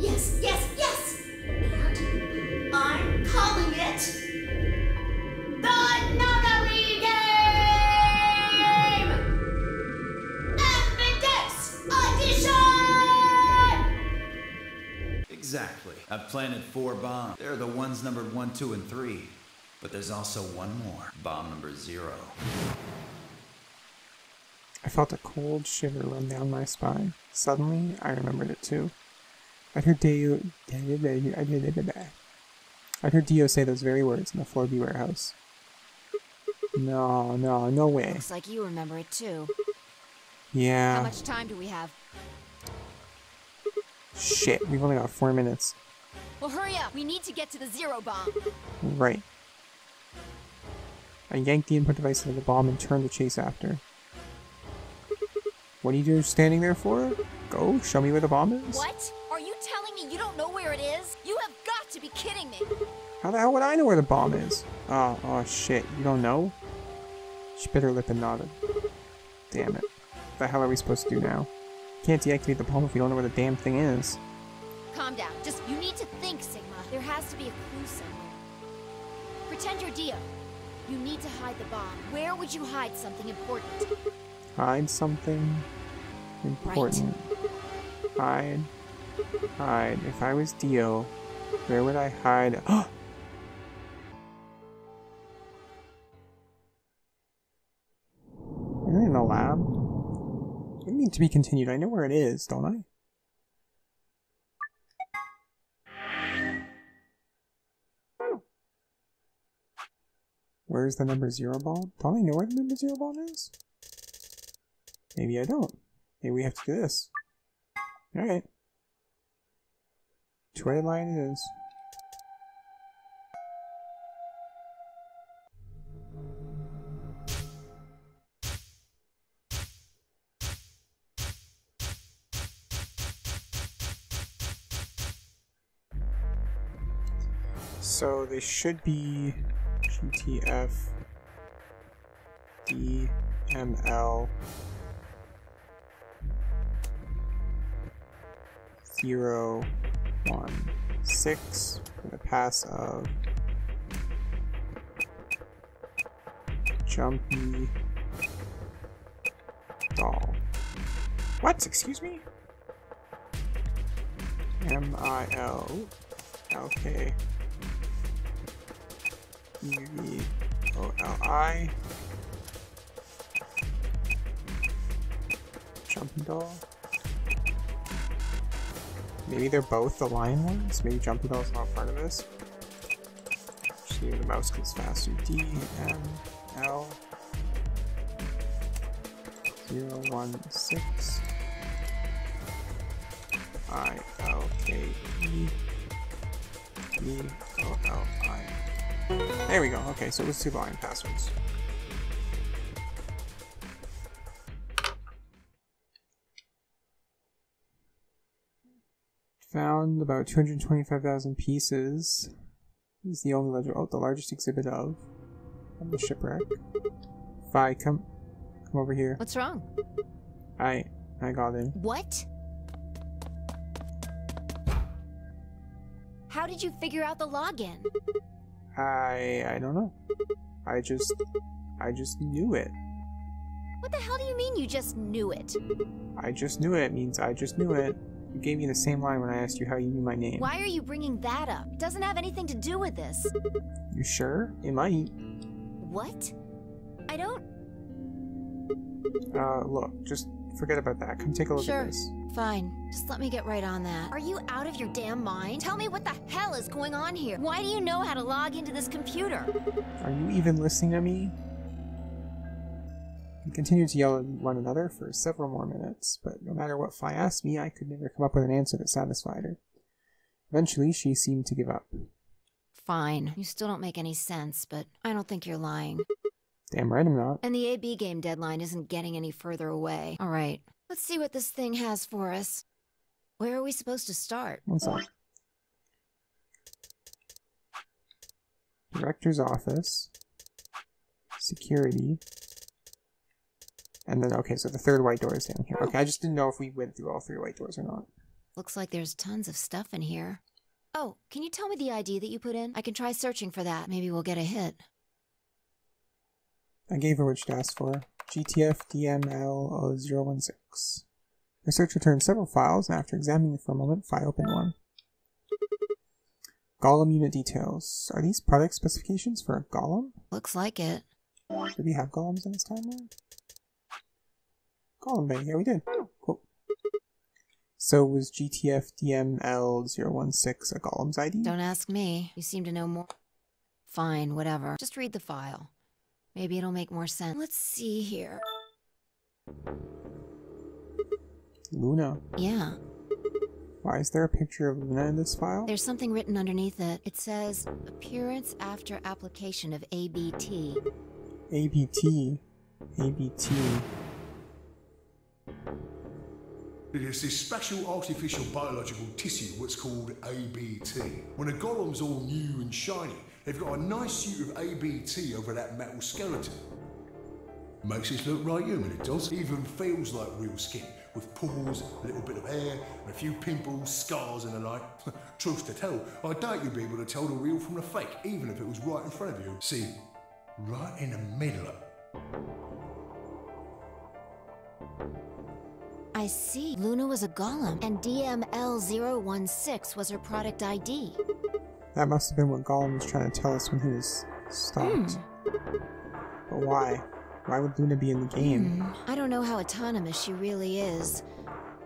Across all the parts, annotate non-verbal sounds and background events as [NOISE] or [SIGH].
Yes, yes, yes! And I'm calling it the Nonary Game! Ambidex Edition! Exactly. I've planted four bombs. They're the ones numbered one, two, and three. But there's also one more. Bomb number zero. I felt a cold shiver run down my spine. Suddenly, I remembered it too. I'd heard Dio. I'd heard Dio say those very words in the Floor B warehouse. No, no, no way. Looks like you remember it too. Yeah. How much time do we have? Shit, we've only got four minutes. Well, hurry up. We need to get to the zero bomb. Right. I yanked the input device out of the bomb and turned to chase after. What are you standing there for? Go, show me where the bomb is. What? How the hell would I know where the bomb is? Oh, oh shit, you don't know? She bit her lip and nodded. Damn it. What the hell are we supposed to do now? Can't deactivate the bomb if we don't know where the damn thing is. Calm down. Just, you need to think, Sigma. There has to be a clue somewhere. Pretend you're Dio. You need to hide the bomb. Where would you hide something important? Hide something important. Hide. Hide. If I was Dio, where would I hide? [GASPS] Oh, mean to be continued? I know where it is, don't I? Where's the number zero ball? Don't I know where the number zero ball is? Maybe I don't. Maybe we have to do this. Alright. Twilight line is. So they should be GTF DML zero one six for the pass of Jumpy Doll. What? Excuse me? M I L L K E V O L I Jumping Doll. Maybe they're both the lion ones? Maybe Jumpy Doll's not part of this? See the mouse goes faster. D M L zero one six I L K E E O L I. There we go. Okay, so it was two lion passwords. Found about 225,000 pieces. This is the only ledger, oh, the largest exhibit of, of the shipwreck. Fi, come, come over here. What's wrong? I, I got in. What? How did you figure out the login? I, I don't know. I just, I just knew it. What the hell do you mean you just knew it? I just knew it means I just knew it. You gave me the same line when I asked you how you knew my name. Why are you bringing that up? It doesn't have anything to do with this. You sure? It might. What? I don't. Uh, look, just forget about that. Come take a look Sure. at this. Fine. Just let me get right on that. Are you out of your damn mind? Tell me what the hell is going on here. Why do you know how to log into this computer? Are you even listening to me? We continued to yell at one another for several more minutes, but no matter what Fi asked me, I could never come up with an answer that satisfied her. Eventually, she seemed to give up. Fine. You still don't make any sense, but I don't think you're lying. Damn right I'm not. And the AB game deadline isn't getting any further away. All right. Let's see what this thing has for us. Where are we supposed to start? One sec. Director's office. Security. And then, okay, so the third white door is down here. Okay, I just didn't know if we went through all three white doors or not. Looks like there's tons of stuff in here. Oh, can you tell me the ID that you put in? I can try searching for that. Maybe we'll get a hit. I gave her what she'd asked for. GTF DML 016. The search returned several files, and after examining them for a moment, I opened one. Golem unit details. Are these product specifications for a golem? Looks like it. Did we have golems in this timeline? Golem Bay, yeah we did. Cool. So was GTF DML 016 a golem's ID? Don't ask me. You seem to know more. Fine, whatever. Just read the file. Maybe it'll make more sense. Let's see here. Luna. Yeah, Why is there a picture of Luna in this file? there's something written underneath it. It says, appearance after application of ABT. ABT. ABT. It is this special artificial biological tissue what's called ABT. When a golem's all new and shiny, they've got a nice suit of ABT over that metal skeleton. Makes it look right human, it does. Even feels like real skin, with pores, a little bit of hair, and a few pimples, scars and the like. [LAUGHS] Truth to tell, I doubt you'd be able to tell the real from the fake, even if it was right in front of you. See, right in the middle. I see. Luna was a golem, and DML016 was her product ID. That must have been what Gollum was trying to tell us when he was stopped. Hmm. But why? Why would Luna be in the game? Hmm. I don't know how autonomous she really is,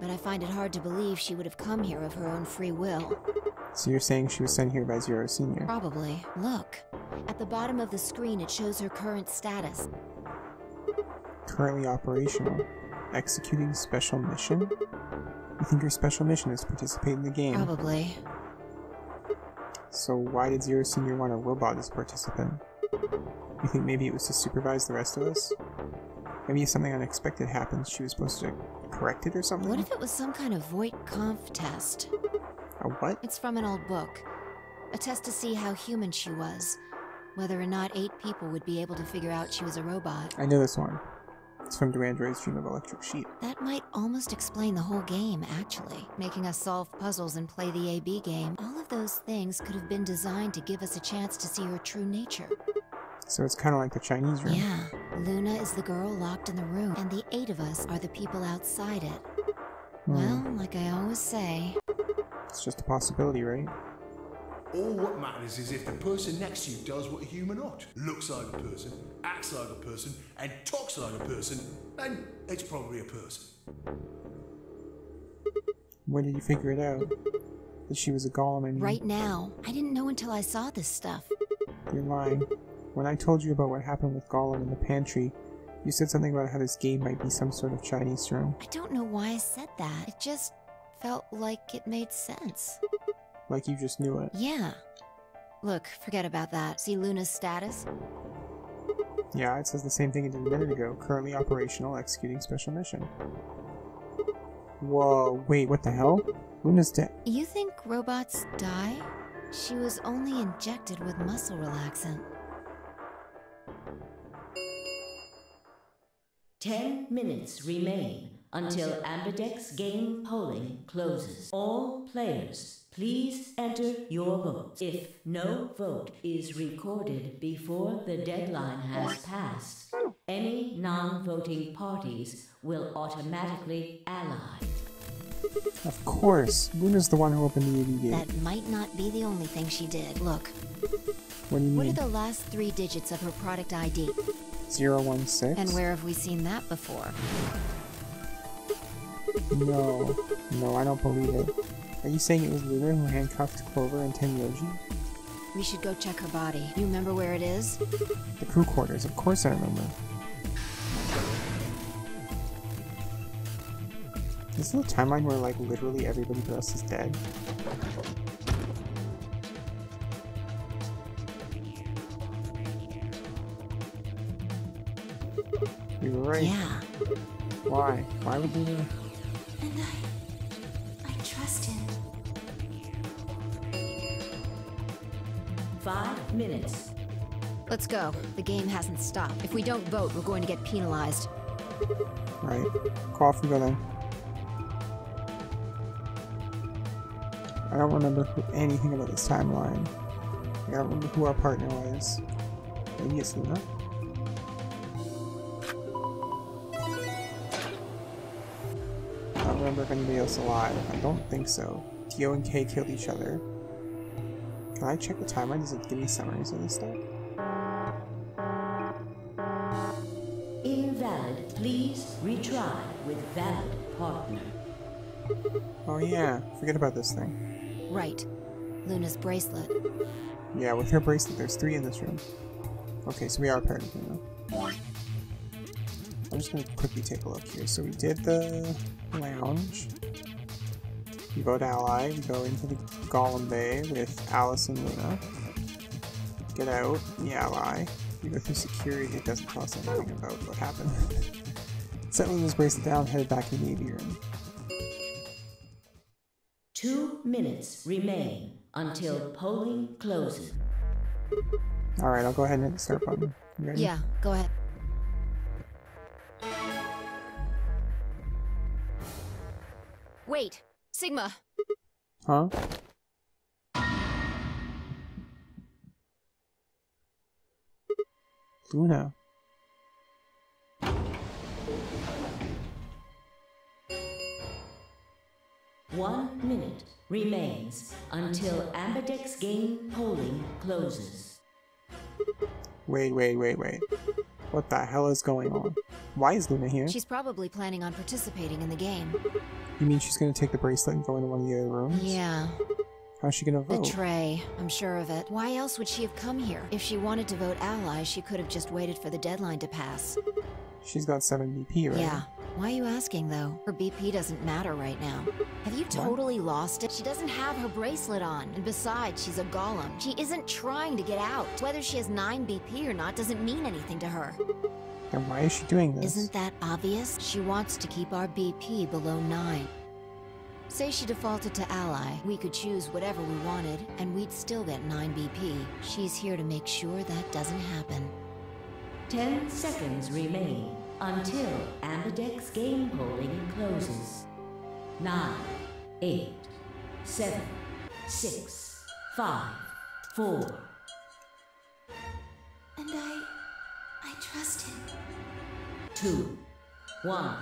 but I find it hard to believe she would have come here of her own free will. So you're saying she was sent here by Zero Senior? Probably. Look. At the bottom of the screen, it shows her current status. Currently operational. Executing special mission? You think her special mission is to participate in the game? Probably. So why did Zero Senior want a robot as participant? You think maybe it was to supervise the rest of us? Maybe if something unexpected happens, she was supposed to correct it or something? What if it was some kind of Voight-Kampff test? A what? It's from an old book. A test to see how human she was. Whether or not eight people would be able to figure out she was a robot. I know this one. It's from Do Androids Dream of Electric Sheep. That might almost explain the whole game, actually. Making us solve puzzles and play the AB game. All of those things could have been designed to give us a chance to see her true nature. So it's kind of like the Chinese room. Yeah, Luna is the girl locked in the room, and the eight of us are the people outside it. Hmm. Well, like I always say, It's just a possibility, right? All what matters is if the person next to you does what a human ought. Looks like a person, acts like a person, and talks like a person, then it's probably a person. When did you figure it out? That she was a golem and right now, I didn't know until I saw this stuff. you're lying. When I told you about what happened with Gollum in the pantry, you said something about how this game might be some sort of Chinese room. I don't know why I said that. It just felt like it made sense. Like you just knew it. Yeah. Look, forget about that. See Luna's status? Yeah, it says the same thing it did a minute ago. Currently operational, executing special mission. Whoa, wait, what the hell? Luna's dead. You think robots die? She was only injected with muscle relaxant. Ten minutes remain until Ambidex game polling closes. All players, please enter your votes. If no vote is recorded before the deadline has passed, any non-voting parties will automatically ally. Of course, Luna's the one who opened the AB gate. That might not be the only thing she did. Look, What do you what are the last three digits of her product ID? 016? And where have we seen that before? No, no, I don't believe it. Are you saying it was Luna who handcuffed Clover and Tenmyoji? We should go check her body. You remember where it is? The crew quarters, of course I remember. This Is a timeline where, like, literally everybody else is dead? You were right. Yeah. Why? Why would Luna... And I. I trust him. Five minutes. Let's go. The game hasn't stopped. If we don't vote, we're going to get penalized. Right. Coffee off and go then. I don't remember who, anything about this timeline. I don't remember who our partner was. Maybe it's Luna? Don't remember if anybody else alive. I don't think so. Dio and Kay killed each other. Can I check the timeline? Does it give me summaries of this stuff? Invalid. Please retry with valid partner. Oh yeah, forget about this thing. Right. Luna's bracelet. Yeah, with her bracelet, there's three in this room. Okay, so we are paired with Luna. I'm just gonna quickly take a look here. So we did the lounge. We vote ally. We go into the Golem Bay with Alice and Luna. Get out, the ally. We go through security. It doesn't cost anything about what happened. [LAUGHS] Set Luna's bracelet down, headed back in the AB room. Two minutes remain until polling closes. Alright, I'll go ahead and hit the start button. You ready? Yeah, go ahead. Wait, Sigma. Huh? Luna. One minute remains until Ambidex game polling closes. Wait, wait, wait, wait. What the hell is going on? Why is Luna here? She's probably planning on participating in the game. You mean she's gonna take the bracelet and go into one of the other rooms? Yeah, How's she gonna vote? tray. I'm sure of it. Why else would she have come here? If she wanted to vote ally, she could have just waited for the deadline to pass. She's got 7 BP, right? Yeah. Why are you asking, though? Her BP doesn't matter right now. Have you totally lost it? She doesn't have her bracelet on. And besides, she's a golem. She isn't trying to get out. Whether she has 9 BP or not doesn't mean anything to her. Then why is she doing this? Isn't that obvious? She wants to keep our BP below 9. Say she defaulted to ally, we could choose whatever we wanted, and we'd still get 9 BP. She's here to make sure that doesn't happen. Ten seconds remain until Ambidex game polling closes. Nine, eight, seven, six, five, four, And I. I trust him. two, one.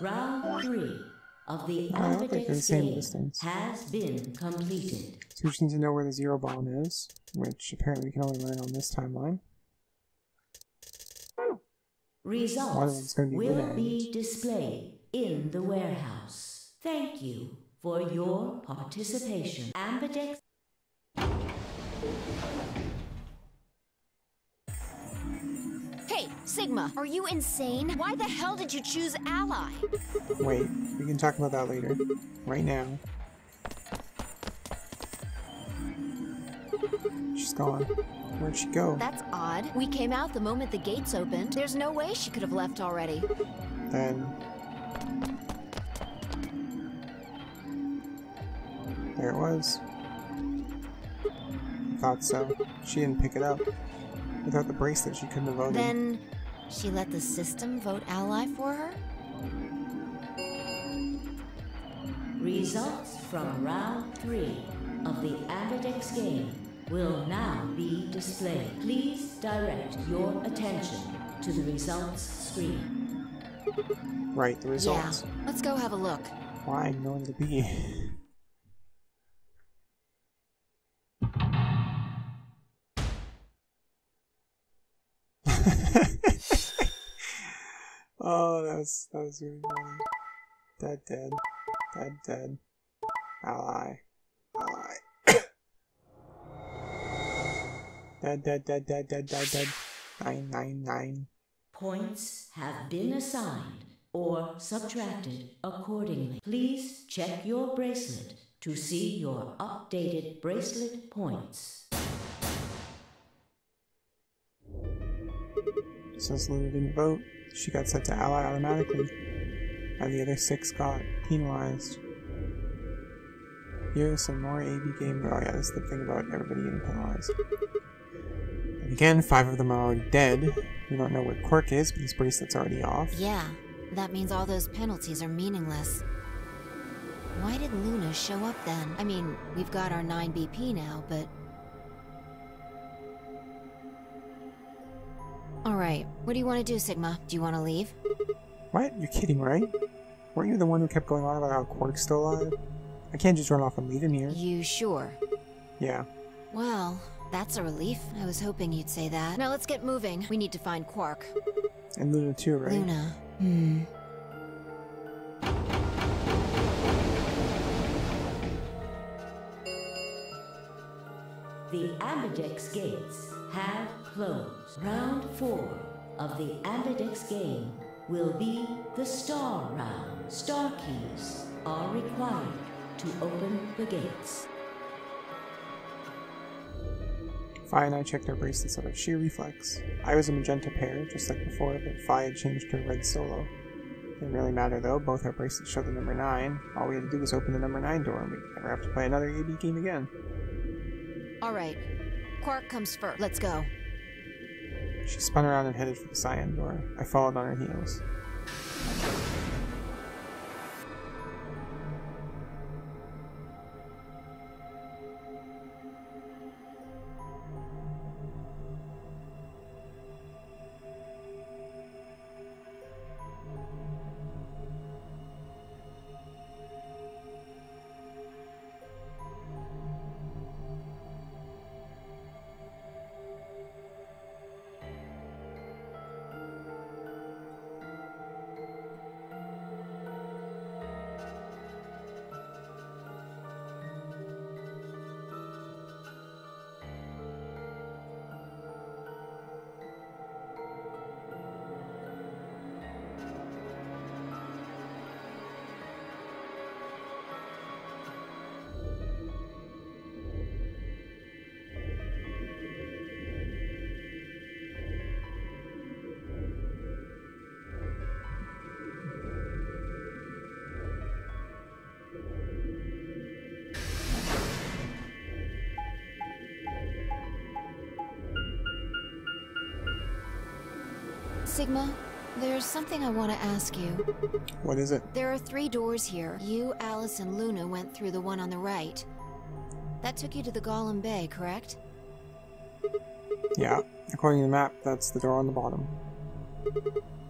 Round three of the Oh, okay, they're the same game has been completed. So we just need to know where the zero bomb is, which apparently we can only learn on this timeline. Results be will be displayed in the warehouse. Thank you for your participation. Ambidex Hey, Sigma, are you insane? Why the hell did you choose ally? Wait, we can talk about that later. Right now. She's gone. Where'd she go? That's odd. We came out the moment the gates opened. There's no way she could have left already. Then. There it was. Thought so. She didn't pick it up. Without the bracelet, she couldn't have voted. Then she let the system vote ally for her? results from round three of the Ambidex game will now be displayed. Please direct your attention to the results screen. right, the results. Yeah. Let's go have a look. Why? No one to be. Oh, that was that was really funny. Dead, dead, dead, dead. Ally, ally. [COUGHS] dead, dead, dead, dead, dead, dead, dead. Nine, nine, nine. Points have been assigned or subtracted accordingly. Please check your bracelet to see your updated bracelet points. Since Luna didn't vote, she got set to ally automatically, and the other six got penalized. Here's some more AB game. Oh yeah, this is the thing about everybody getting penalized. And again, five of them are already dead, We don't know where Quark is, but his bracelet's already off. Yeah, that means all those penalties are meaningless. Why did Luna show up then? I mean, we've got our 9 BP now, but. Alright, what do you want to do, Sigma? Do you want to leave? What? You're kidding, right? Weren't you the one who kept going on about how Quark's still alive? I can't just run off and leave him here. You sure? Yeah. Well, that's a relief. I was hoping you'd say that. Now let's get moving. We need to find Quark. And Luna too, right? Luna. Hmm. The Ambidex gates have closed. Round four of the Ambidex game will be the Star Round. Star keys are required to open the gates. Fi and I checked our bracelets out of sheer reflex. I was a magenta pair, just like before, but Fi had changed to a red solo. Didn't really matter though, both our bracelets showed the number 9. All we had to do was open the number 9 door and we'd never have to play another AB game again. Alright. Quark comes first. Let's go. She spun around and headed for the cyan door. I followed on her heels. Sigma, there's something I want to ask you. What is it? There are three doors here. You, Alice, and Luna went through the one on the right. That took you to the Golem Bay, correct? Yeah, according to the map, that's the door on the bottom.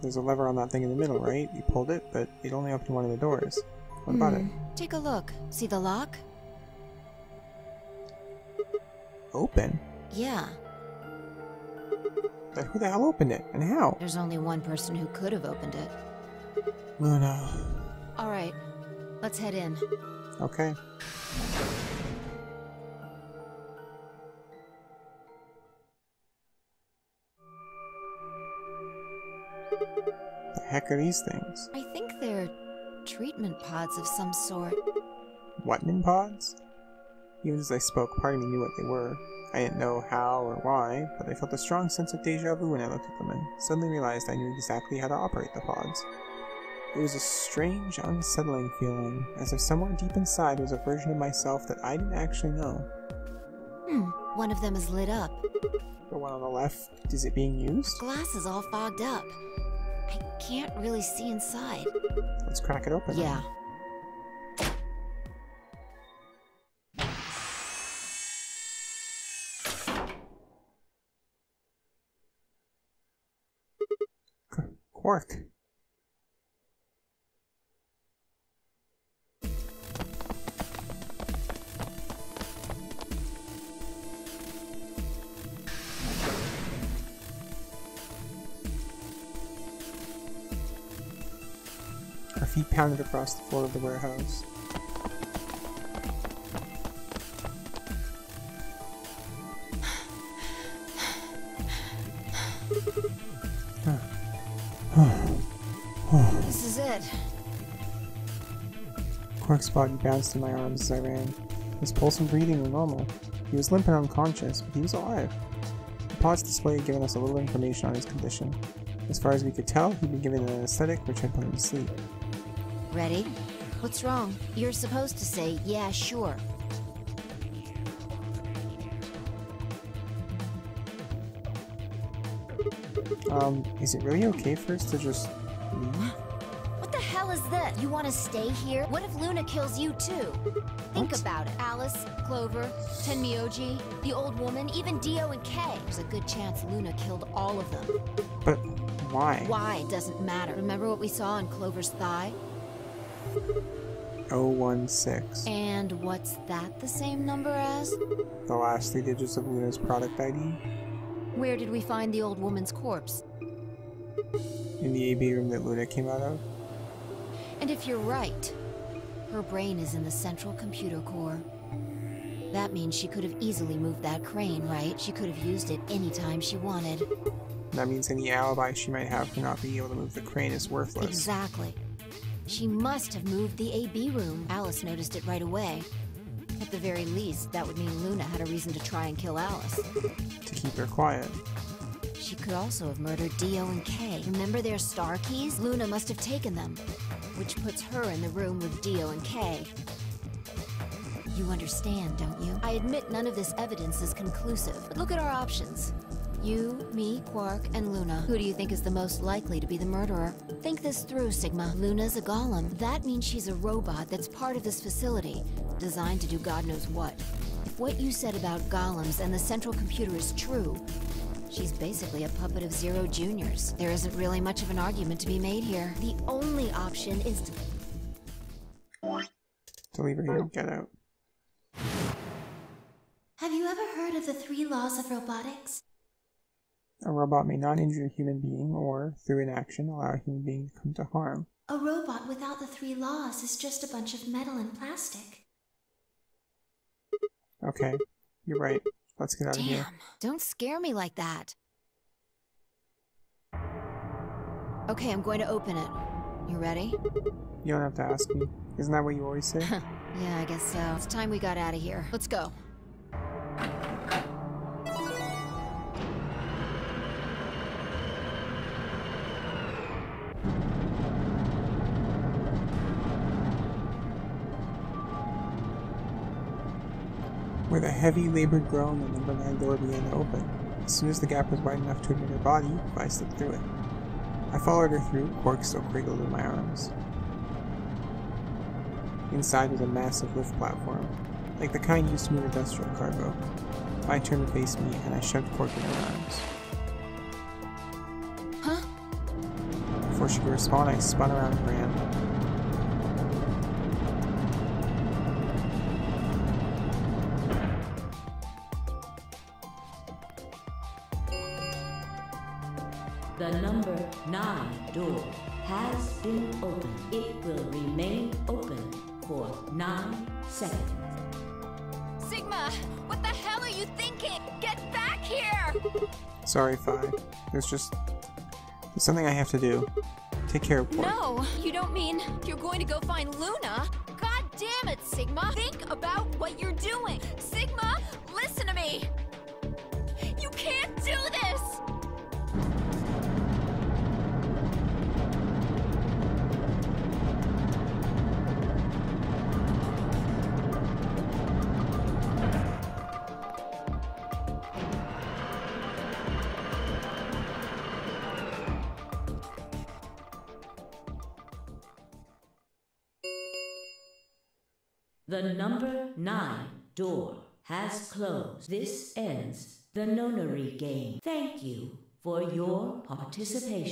There's a lever on that thing in the middle, right? You pulled it, but it only opened one of the doors. What about it? Hmm. Take a look. See the lock? Open? Yeah. Then who the hell opened it, and how? There's only one person who could have opened it. Luna. Alright, let's head in. Okay. The heck are these things? I think they're treatment pods of some sort. Whatman pods? Even as I spoke, part of me knew what they were. I didn't know how or why, but I felt a strong sense of deja vu when I looked at them and suddenly realized I knew exactly how to operate the pods. It was a strange, unsettling feeling, as if somewhere deep inside was a version of myself that I didn't actually know. Hmm, one of them is lit up. The one on the left, is it being used? Glass is all fogged up. I can't really see inside. Let's crack it open. Yeah. Qu- Our feet pounded across the floor of the warehouse. This is it. Quark's body bounced in my arms as I ran. His pulse and breathing were normal. He was limp and unconscious, but he was alive. The pod's display had given us a little information on his condition. As far as we could tell, he'd been given an anesthetic which had put him to sleep. Ready? What's wrong? You're supposed to say, yeah, sure. Um, is it really okay for us to just You want to stay here? What if Luna kills you too? [LAUGHS] Think What? about it. Alice, Clover, Tenmyoji, the old woman, even Dio and Kay. There's a good chance Luna killed all of them. [LAUGHS] But why? Why doesn't matter. Remember what we saw on Clover's thigh? 016. And what's that the same number as? The last three digits of Luna's product ID Where did we find the old woman's corpse? in the AB room that Luna came out of. And if you're right, her brain is in the central computer core. That means she could have easily moved that crane, right? She could have used it anytime she wanted. That means any alibi she might have for not being able to move the crane is worthless. Exactly. She must have moved the AB room. Alice noticed it right away. At the very least, that would mean Luna had a reason to try and kill Alice. To keep her quiet. Could also have murdered Dio and Kay. Remember their star keys? Luna must have taken them, which puts her in the room with Dio and Kay. You understand, don't you? I admit none of this evidence is conclusive, but look at our options. You, me, Quark, and Luna. Who do you think is the most likely to be the murderer? Think this through, Sigma. Luna's a golem. That means she's a robot that's part of this facility, designed to do God knows what. If what you said about golems and the central computer is true, She's basically a puppet of Zero Juniors. There isn't really much of an argument to be made here. The only option is to To leave her here and get out. Have you ever heard of the three laws of robotics? A robot may not injure a human being or, through inaction, allow a human being to come to harm. A robot without the three laws is just a bunch of metal and plastic. Okay, you're right. Let's get out of here. Damn, don't scare me like that. Okay, I'm going to open it. You ready? You don't have to ask me. Isn't that what you always say? [LAUGHS] Yeah, I guess so. It's time we got out of here. Let's go. A heavy, labored groan, and the number 9 door began to open. As soon as the gap was wide enough to admit her body, I slipped through it. I followed her through, Quark still cradled in my arms. Inside was a massive lift platform, like the kind used to move industrial cargo. My turn to face me, and I shoved Quark in her arms. Huh? Before she could respond, I spun around and ran. Sorry, Fi. There's just... There's something I have to do. Take care of Quark. No, you don't mean you're going to go find Luna? God damn it, Sigma! Think about what you're doing! Sigma, listen to me! You can't do this! The number 9 door has closed. This ends the nonary game. Thank you for your participation.